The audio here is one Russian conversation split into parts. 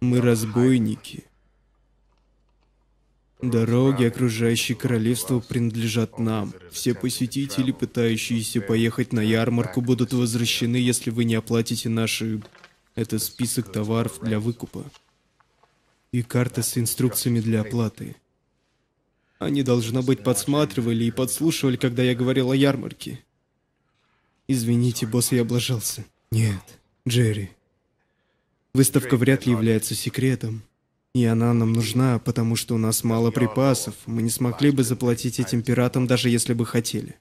Мы разбойники. Дороги, окружающие королевство, принадлежат нам. Все посетители, пытающиеся поехать на ярмарку, будут возвращены, если вы не оплатите наши... Это список товаров для выкупа. И карта с инструкциями для оплаты. Они, должно быть, подсматривали и подслушивали, когда я говорил о ярмарке. Извините, босс, я облажался. Нет, Джерри. Выставка вряд ли является секретом. И она нам нужна, потому что у нас мало припасов. Мы не смогли бы заплатить этим пиратам, даже если бы хотели.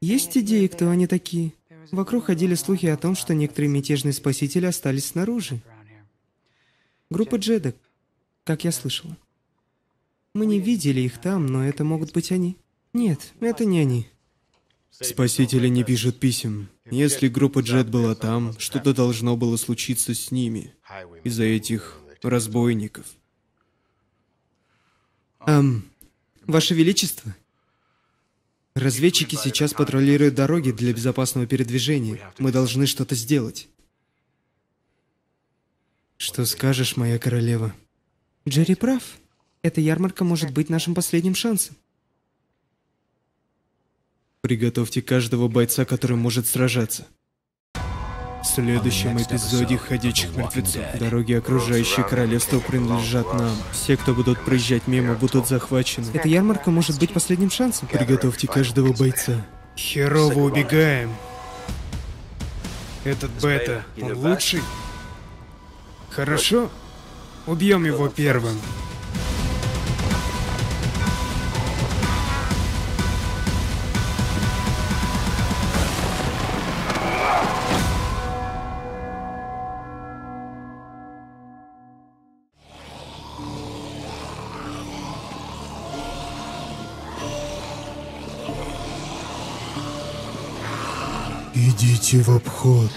Есть идеи, кто они такие? Вокруг ходили слухи о том, что некоторые мятежные спасители остались снаружи. Группа джедок, как я слышала. Мы не видели их там, но это могут быть они. Нет, это не они. Спасители не пишут писем. Если группа Джет была там, что-то должно было случиться с ними. Из-за этих разбойников. Эм, Ваше Величество, разведчики сейчас патрулируют дороги для безопасного передвижения. Мы должны что-то сделать. Что скажешь, моя королева? Джерри прав. Эта ярмарка может быть нашим последним шансом. Приготовьте каждого бойца, который может сражаться. В следующем эпизоде «Ходячих мертвецов» дороги, окружающие королевство, принадлежат нам. Все, кто будут проезжать мимо, будут захвачены. Эта ярмарка может быть последним шансом. Приготовьте каждого бойца. Херово убегаем. Этот бета, он лучший? Хорошо. Убьем его первым. Идите в обход.